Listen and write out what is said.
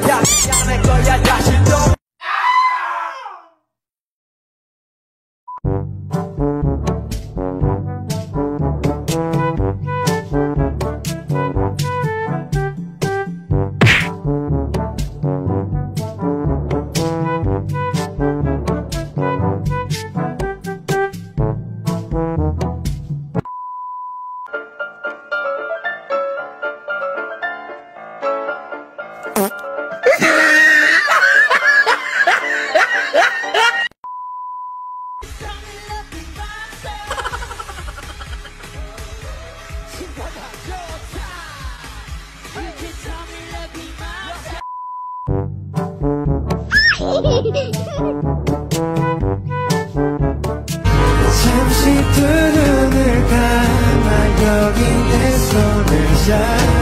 Yeah. 잠시 두 눈을 감아 여기 내 손을 잡